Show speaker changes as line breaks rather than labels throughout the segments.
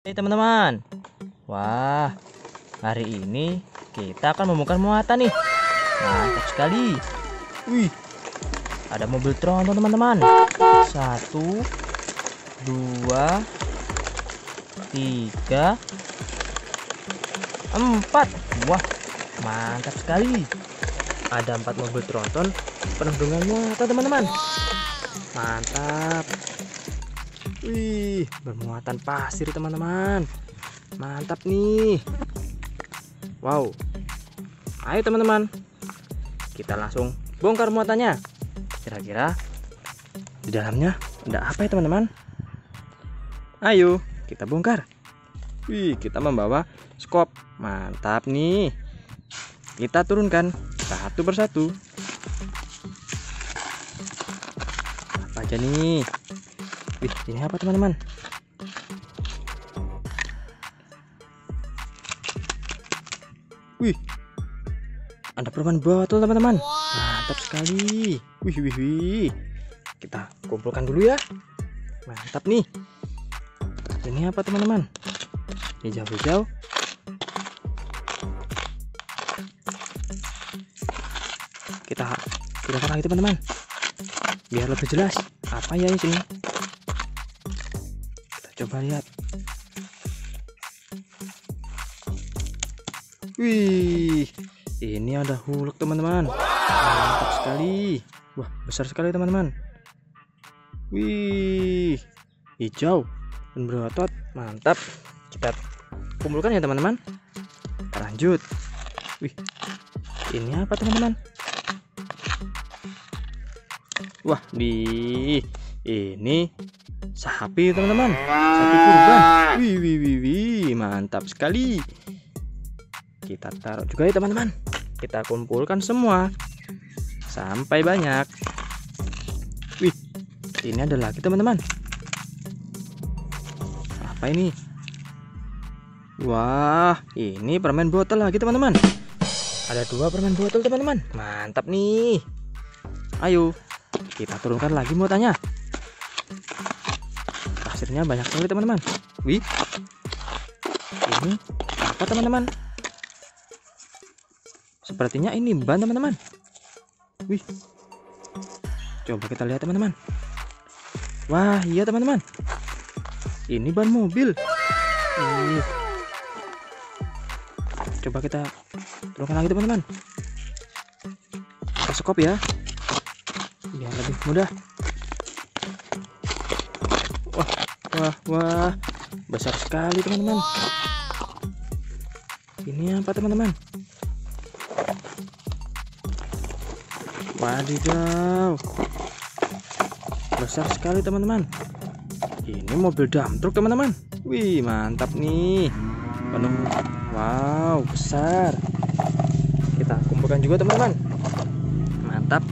Hai teman-teman. Wah Hari ini kita akan membongkar muatan nih. Mantap sekali. Wih Ada mobil tronton teman-teman. Satu Dua Tiga Empat. Wah Mantap sekali. Ada empat mobil tronton Penuh dengan muatan teman-teman. Mantap Wih, bermuatan pasir teman-teman. Mantap nih. Wow. Ayo teman-teman. Kita langsung bongkar muatannya. Kira-kira di dalamnya ada apa ya teman-teman? Ayo, kita bongkar. Wih, kita membawa skop. Mantap nih. Kita turunkan satu persatu. Apa aja nih? Wih, ini apa teman-teman? Wih, ada perban botol teman-teman. Mantap sekali. Wih, wih, wih. Kita kumpulkan dulu ya. Mantap nih. Ini apa teman-teman? Hijau-hijau. Kita kita lagi teman-teman. Biar lebih jelas apa ya ini coba lihat. Wih ini ada huluk teman-teman. Mantap sekali. Wah besar sekali teman-teman. Wih hijau dan berotot. Mantap. Kita kumpulkan ya teman-teman. Lanjut. Wih ini apa teman-teman? Wah di ini sapi teman-teman. Sapi kurban wih wih wih wih. Mantap sekali. Kita taruh juga ya teman-teman. Kita kumpulkan semua. Sampai banyak. Wih ini ada lagi teman-teman. Apa ini? Wah ini permen botol lagi teman-teman. Ada dua permen botol teman-teman. Mantap nih. Ayo kita turunkan lagi muatannya pasirnya banyak sekali teman-teman. Wih. Ini apa teman-teman? Sepertinya ini ban teman-teman. Wih. Coba kita lihat teman-teman. Wah iya teman-teman. Ini ban mobil. Wih. coba kita turunkan lagi teman-teman. Kita ya. Biar lebih mudah wah wah. Besar sekali teman-teman. Ini apa teman-teman? Wadidaw. Besar sekali teman-teman. Ini mobil dump truk teman-teman. Wih mantap nih. Penuh. Wow besar. Kita kumpulkan juga teman-teman. Mantap.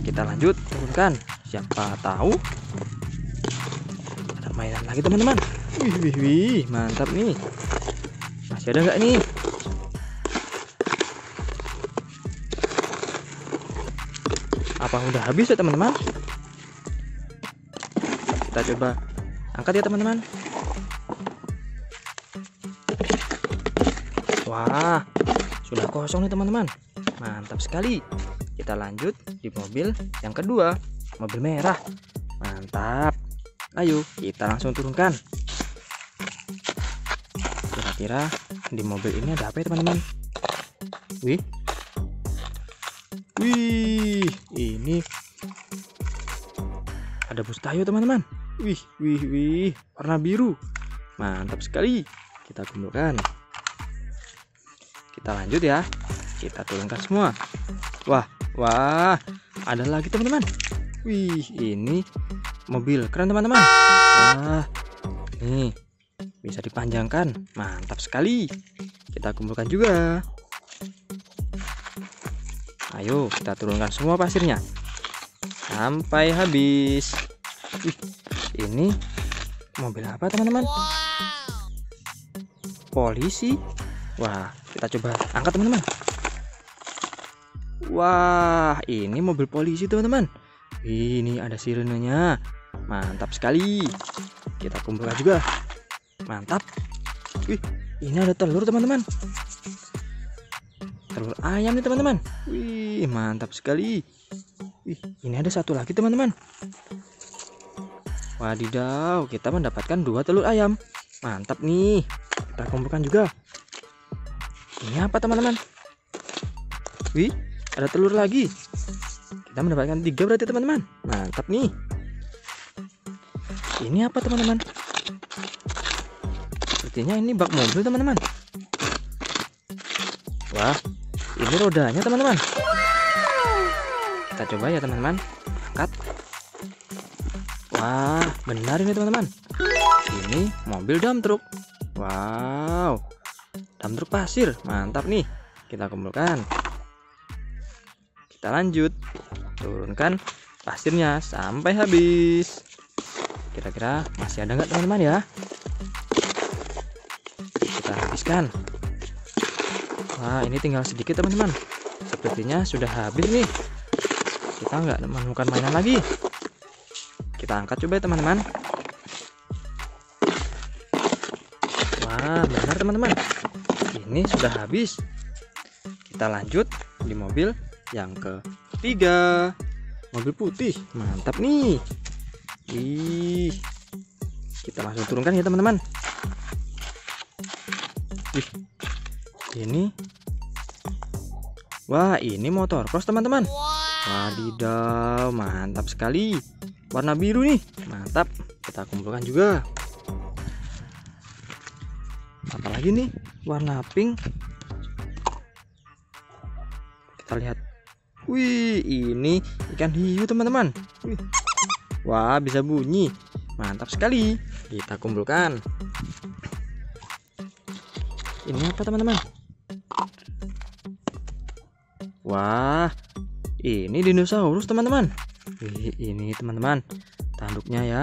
Kita lanjut turunkan siapa tahu lagi teman-teman. Wih wih wih mantap nih. Masih ada nggak nih? Apa udah habis ya teman-teman? Kita coba angkat ya teman-teman. Wah sudah kosong nih teman-teman. Mantap sekali. Kita lanjut di mobil yang kedua mobil merah. Mantap Ayo kita langsung turunkan. Kira-kira di mobil ini ada apa ya teman-teman? Wih. Wih, ini ada bus tayo teman-teman. Wih, wih, wih, warna biru. Mantap sekali. Kita kumpulkan. Kita lanjut ya. Kita turunkan semua. Wah, wah, ada lagi teman-teman. Wih, ini mobil. Keren teman-teman. Wah nih. Bisa dipanjangkan. Mantap sekali. Kita kumpulkan juga. Ayo kita turunkan semua pasirnya. Sampai habis. Wih, ini mobil apa teman-teman? Polisi? Wah kita coba angkat teman-teman. Wah ini mobil polisi teman-teman. Ini ada sirenenya. Mantap sekali. Kita kumpulkan juga. Mantap. Wih, ini ada telur teman-teman. Telur ayam nih teman-teman. Wih, mantap sekali. Wih, ini ada satu lagi teman-teman. Wadidaw, kita mendapatkan dua telur ayam. Mantap nih. Kita kumpulkan juga. Ini apa teman-teman? Wih, ada telur lagi. Kita mendapatkan tiga berarti teman-teman. Mantap nih. Ini apa teman-teman? Sepertinya ini bak mobil teman-teman. Wah, ini rodanya teman-teman. Kita coba ya teman-teman. Angkat. Wah, benar ini teman-teman. Ini mobil dump truck. Wow. Dump truck pasir. Mantap nih. Kita kumpulkan. Kita lanjut. Turunkan pasirnya sampai habis. Kira-kira masih ada nggak teman-teman ya? Kita habiskan. Wah, ini tinggal sedikit teman-teman. Sepertinya sudah habis nih. Kita nggak menemukan mainan lagi. Kita angkat coba ya teman-teman. Wah, benar teman-teman. Ini sudah habis. Kita lanjut di mobil yang ketiga mobil putih mantap nih Ih, kita langsung turunkan ya teman-teman. Wih, ini. Wah ini motor cross teman-teman. Wadidaw mantap sekali. Warna biru nih. Mantap. Kita kumpulkan juga. Apalagi nih? Warna pink. Kita lihat. Wih, ini ikan hiu teman-teman. Wah, bisa bunyi. Mantap sekali. Kita kumpulkan. Ini apa teman-teman? Wah, ini dinosaurus teman-teman. Ini teman-teman. Tanduknya ya.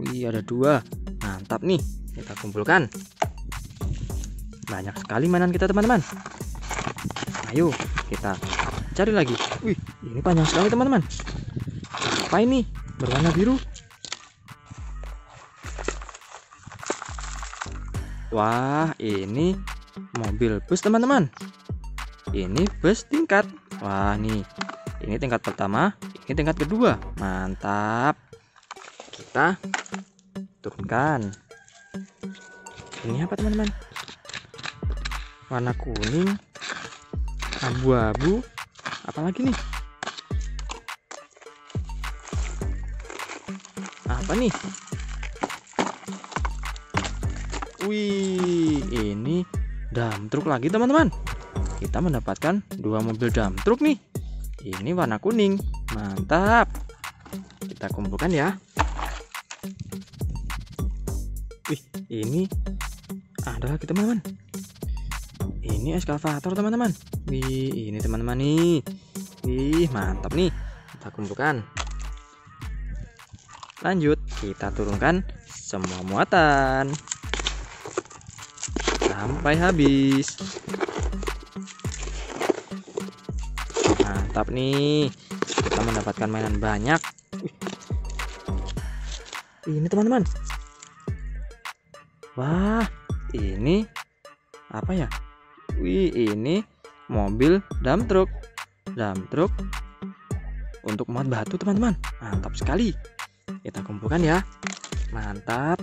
Wih, ada dua. Mantap nih. Kita kumpulkan. Banyak sekali mainan kita teman-teman. Ayo, kita cari lagi wih ini panjang sekali teman-teman apa ini berwarna biru wah ini mobil bus teman-teman. Ini bus tingkat. Wah nih. Ini tingkat pertama ini tingkat kedua. Mantap. Kita turunkan. Ini apa teman-teman? Warna kuning abu-abu. Apalagi nih apa nih? Wih ini dam truk lagi teman-teman. Kita mendapatkan dua mobil dam truk nih. Ini warna kuning. Mantap. Kita kumpulkan ya. Wih ini ada lagi teman-teman. Ini eskavator teman-teman. Wih ini teman-teman nih. Wih mantap nih. Kita kumpulkan lanjut kita turunkan semua muatan sampai habis mantap nih kita mendapatkan mainan banyak ini teman-teman wah ini apa ya Wih, ini mobil dump truck. Dump truck untuk muat batu, teman-teman. Mantap sekali. Kita kumpulkan ya. Mantap.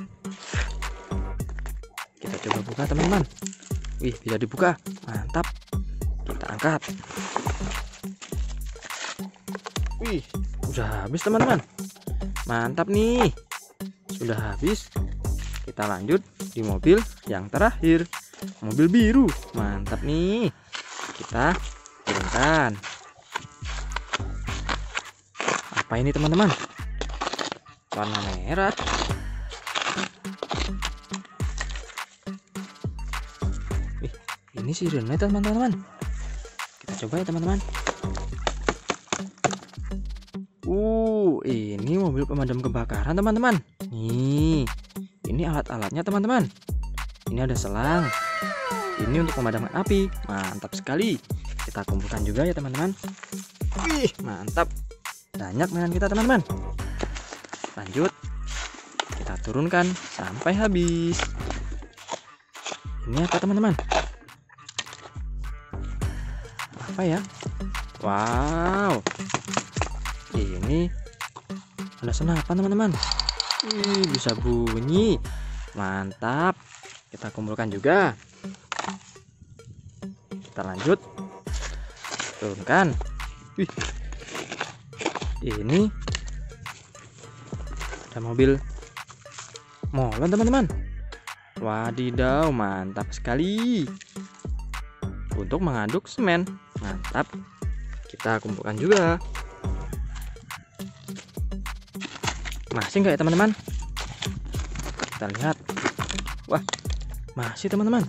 Kita coba buka, teman-teman. Wih, bisa dibuka. Mantap. Kita angkat. Wih, udah habis, teman-teman. Mantap nih. Sudah habis. Kita lanjut di mobil yang terakhir mobil biru mantap nih kita turunkan apa ini teman-teman warna merah. Ih, ini sirene teman-teman. Kita coba ya teman-teman. Uh ini mobil pemadam kebakaran teman-teman. Nih ini alat-alatnya teman-teman. Ini ada selang. Ini untuk pemadaman api. Mantap sekali. Kita kumpulkan juga ya teman-teman. Wih mantap. Banyak mainan kita teman-teman lanjut. Kita turunkan sampai habis. Ini apa teman-teman? Apa ya? Wow. Ini ada senapan teman-teman? Bisa bunyi. Mantap. Kita kumpulkan juga. Kita lanjut. Turunkan. Wih. ini ada mobil molon teman-teman. Wadidaw mantap sekali. Untuk mengaduk semen. Mantap. Kita kumpulkan juga. Masih enggak ya teman-teman? Kita lihat. Wah masih teman-teman.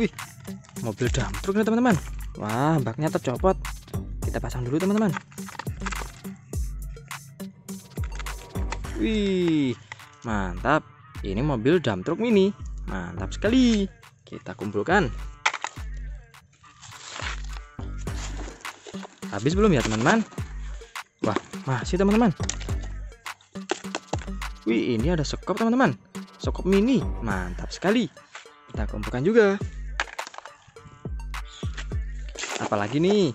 Wih mobil dump nih teman-teman. Wah baknya tercopot. Kita pasang dulu teman-teman wih mantap ini mobil dump truck mini mantap sekali kita kumpulkan habis belum ya teman-teman wah masih teman-teman Wih, ini ada sekop teman-teman. Sekop mini, mantap sekali. Kita kumpulkan juga. Apalagi nih?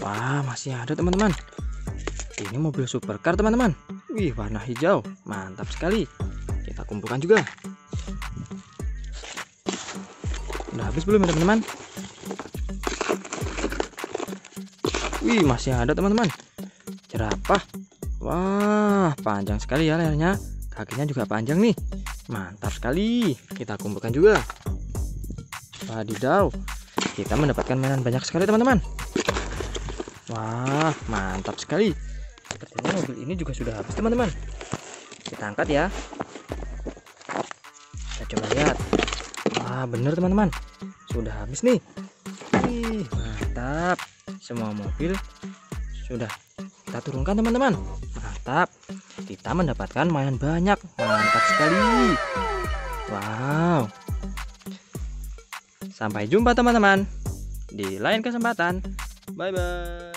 Wah, masih ada teman-teman. Ini mobil supercar teman-teman. Wih, warna hijau, mantap sekali. Kita kumpulkan juga. Udah habis belum teman-teman? Wih, masih ada teman-teman. Jerapah Wah, panjang sekali ya lehernya. Kakinya juga panjang nih. Mantap sekali. Kita kumpulkan juga. Wadidaw. Kita mendapatkan mainan banyak sekali, teman-teman. Wah, mantap sekali. Mobil ini juga sudah habis, teman-teman. Kita angkat ya. Kita coba lihat. Wah, bener teman-teman. Sudah habis nih. Ih, mantap. Semua mobil sudah kita turunkan teman-teman mantap kita mendapatkan mainan banyak mantap sekali wow sampai jumpa teman-teman di lain kesempatan bye bye